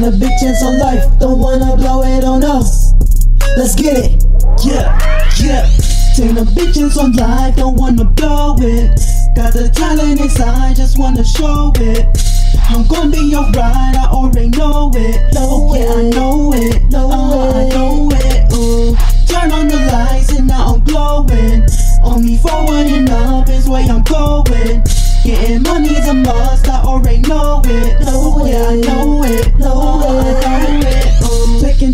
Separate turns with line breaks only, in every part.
Taking a big chance on life, don't wanna blow it on us. Let's get it, yeah, yeah. Taking a big chance on life, don't wanna blow it. Got the talent inside, just wanna show it. I'm gonna be your ride, I already know it. Oh yeah, I know it. Oh, I know it. Ooh. Turn on the lights and now I'm glowing. Only forward and up is where I'm going. Getting money's a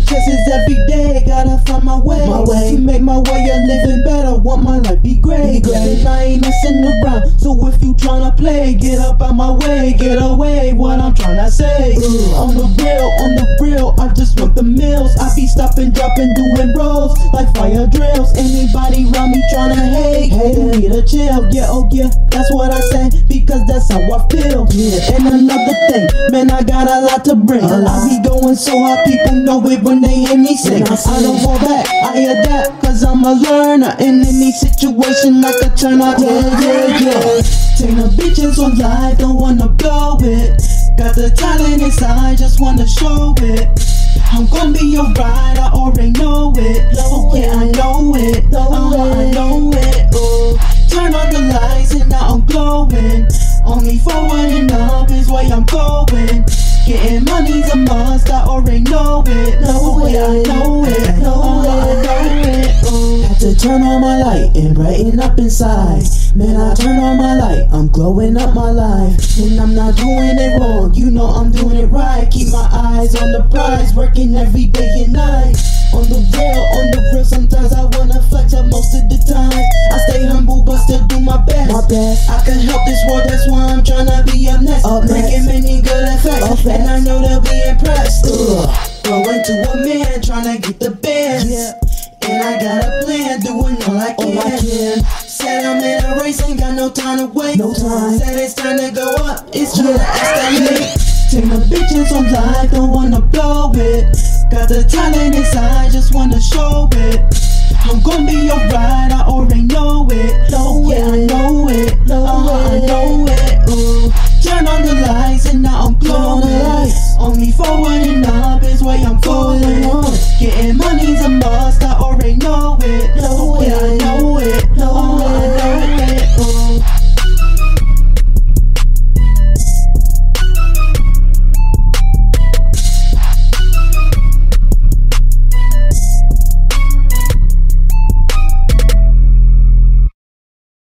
chances every day, gotta find my way.
My way.
To make my way of living better, want my life be great.
Great.
And I ain't messing around, so if you tryna play, get up out my way, get away. What I'm tryna say.
Ooh.
On the real, on the real, I just want the meals. Stopping, dropping, doing rolls like fire drills. Anybody around me tryna hate,
Hate it.
need a chill. Yeah, oh yeah, that's what I say because that's how I feel.
Yeah.
And another thing, man, I got a lot to bring.
A lot.
I be going so hard, people know it when they hear me sing.
I
don't fall back, I adapt, cause I'm a learner. In any situation, I can turn out. Yeah, yeah, yeah. Take the bitches on life, don't wanna blow it. Got the talent inside, just wanna show it. I'm gonna be your know it. Yeah, I know it. I know it. Ooh. Turn on the lights and now I'm glowing. Only forward and up is where I'm going. Getting money's a must, I already know it. Oh yeah, I know it. Oh, I know it. Ooh. Had to turn on my light and brighten up inside. Man, I turn on my light, I'm glowing up my life. And I'm not doing it wrong, you know I'm doing it right. Keep my eyes on the prize, working every day and night. On the real, on the real, sometimes I wanna flex up most of the time. I stay humble, but still do my best.
My best.
I can help this world, that's why I'm tryna be up next.
Up next.
Bringing many good effects, and I know they'll be impressed.
Ugh.
Growing to a man, tryna get the best.
Yeah.
And I got a plan, doing all I can.
All I can.
Said I'm in a race, ain't got no time to wait.
No time.
Said it's time to go up, it's tryna
Yeah.
escalate. Take my bitches on life, don't wanna blow it. Got the talent inside, I just wanna show it.